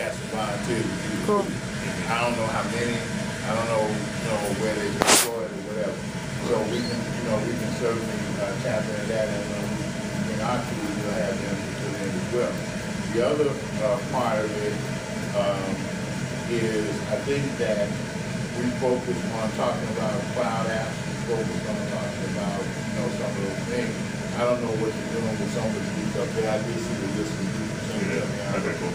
got some volunteers. to do Cool. I don't know how many, I don't know, you know, where they deployed or whatever. So we can, you know, we can certainly uh, tap into that and, um, in our crew, we'll have them to in as well. The other, uh, part of it, um, is I think that we focus on talking about cloud apps, we focus on talking about, you know, some of those things. I don't know what you're doing with some of the groups up there, I did see the list of them, I don't know.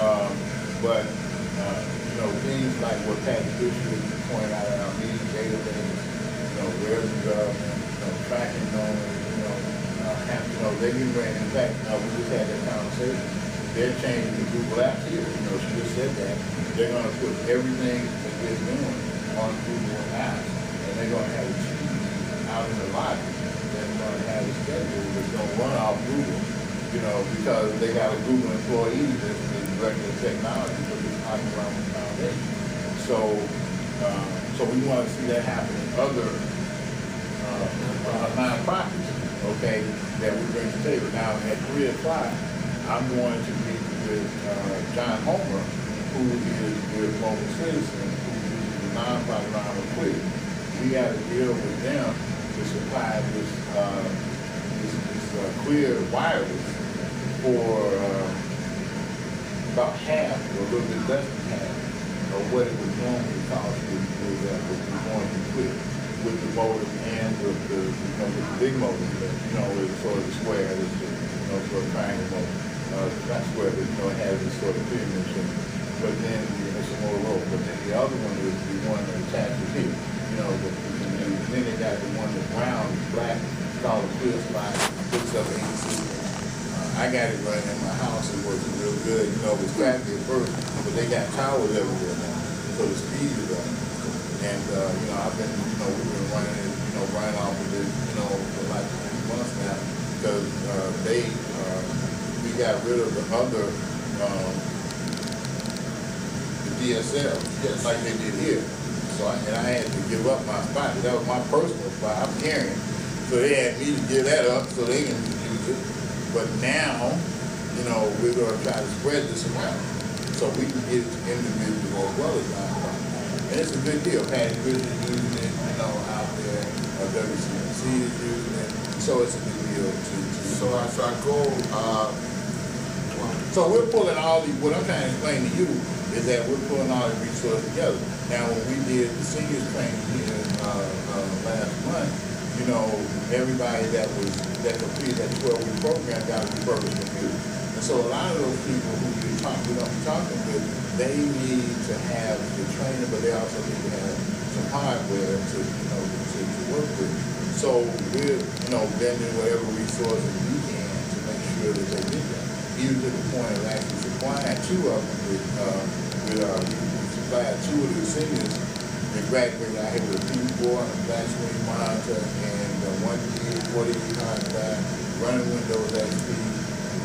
Um, but, uh, you know, things like what Pat Fisher pointed out in our meeting database, you know, where's the you know, tracking knowing, you know, uh, have, you know, they can bring, in fact, uh, we just had that conversation. They're changing the Google Apps here, you know, she just said that. They're gonna put everything that they're doing on Google Apps, and they're gonna have it out in the lobby. They're gonna have a schedule that's gonna run off Google, you know, because they got a Google employee that's the director of technology for this Occidental Foundation. So, uh, so we wanna see that happen in other uh, uh, nonprofits, okay, that we bring to the table. Now, at three o'clock, I'm going to meet with, uh, John Homer, who is with Mobile Citizen, who is the nonprofit arm of Quick. We got to deal with them to supply this, uh, this, this, uh, clear wireless for, uh, about half, or a little bit less than half, of what it would normally cost with, uh, with the going to Quick with the motor and with the, you know, with the big motor, that, you know, it's sort of the square, it's the, you know, sort of triangle motor. Uh, not square, but, you know, it has this sort of pyramid. But then, the- it's a motor road, but then the other one is the one that attaches here, you know, that you. Then they got the one that's brown, black, it's called a clear spot, hooks up eight feet. Uh, I got it running in my house, it works real good, you know, it was crappy at first, but they got towers everywhere now, so the speed is up. And, uh, you know, I've been, you know, we've been running it, you know, running off of it, you know, for like three months now. Because, uh, they, uh, we got rid of the other, um, the DSL, just like they did here. So, I- and I had to give up my spot, that was my personal spot, I'm carrying. So they had me to give that up so they can use it. But now, you know, we're gonna try to spread this around. So we can get it to individuals as well as nonprofits. And it's a good deal. Patty Grizzly is using it, you know, out there. Uh, WCMC is using it. So it's a good deal to, to. So I, so I go, uh, So we're pulling all these, what I'm trying to explain to you is that we're pulling all the resources together. Now, when we did the seniors training here, uh, uh, last month, you know, everybody that was, that completed that twelve-week program got refurbished computer. And so a lot of those people who we talk, we don't talking with, they need to have the training, but they also need to have some hardware to, you know, to, to work with. So we're, you know, bending whatever resources we can to make sure that they get that. Even to the point of actually supplying two of them with, uh, with, uh, we two of the seniors out here with a P four, a flat screen monitor, and one gig, forty hundred back, running Windows XP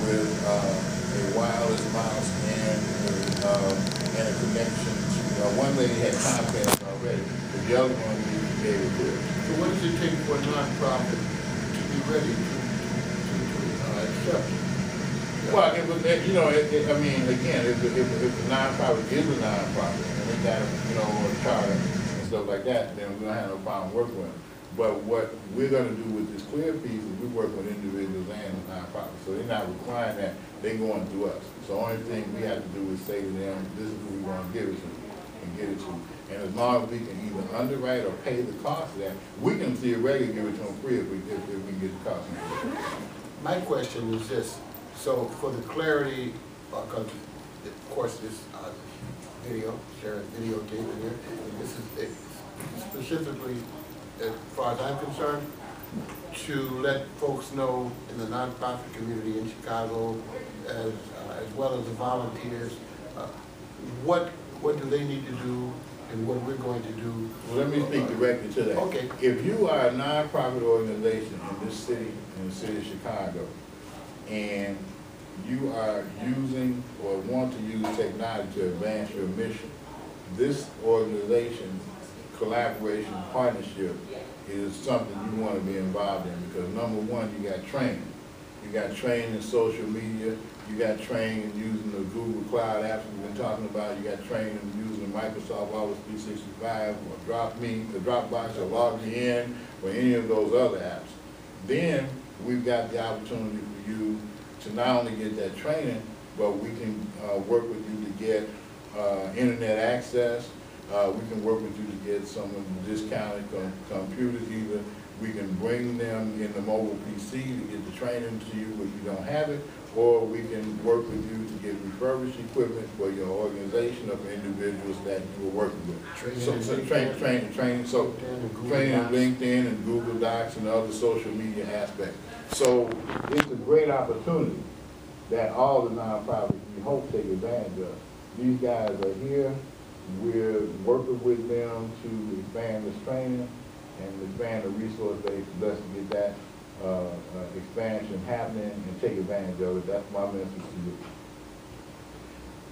with, uh, a wireless mouse and a, uh, and a connection to, uh, one lady had Comcast already, but the other one we gave it to so what does it take for a nonprofit to be ready to, to, to, uh, accept? Well, it was, you know, it, it, I mean, again, if, if, if the nonprofit is a nonprofit, and they got, a you know, a charter stuff like that, then we don't have no problem working with them. But what we're gonna do with this clear piece is we work with individuals and nonprofits, so they're not requiring that, they're going through us. So the only thing we have to do is say to them, this is who we wanna give it to, and get it to. And as long as we can either underwrite or pay the cost of that, we can theoretically give it to them free if we, if, if we can get the cost. My question is this, so for the clarity, because of course this uh, video, Sharon's videotape in here, and this is it specifically, as far as I'm concerned, to let folks know in the nonprofit community in Chicago, as, uh, as well as the volunteers, uh, what, what do they need to do and what we're going to do. Well, let me speak directly to that. Okay. If you are a nonprofit organization in this city, in the city of Chicago, and you are using or want to use technology to advance your mission, this organization, collaboration, partnership is something you want to be involved in, because number one, you got training. you got training in social media, you got training in using the Google Cloud apps we've been talking about, you got training in using Microsoft Office three sixty-five, or Drop Me, the Dropbox, or LogMeIn, or any of those other apps. Then, we've got the opportunity for you to not only get that training, but we can, uh, work with you to get, uh, internet access. Uh, we can work with you to get some of the discounted com- computers, either we can bring them in the mobile PC to get the training to you if you don't have it, or we can work with you refurbished equipment for your organization of individuals that you are working with. Training So, so, train, train, train, so, training in. LinkedIn and Google Docs and other social media aspects. So, it's a great opportunity that all the nonprofits, we hope take advantage of. These guys are here, we're working with them to expand this training and expand the resource base, let's get that, uh, uh, expansion happening and take advantage of it, that's my message to you.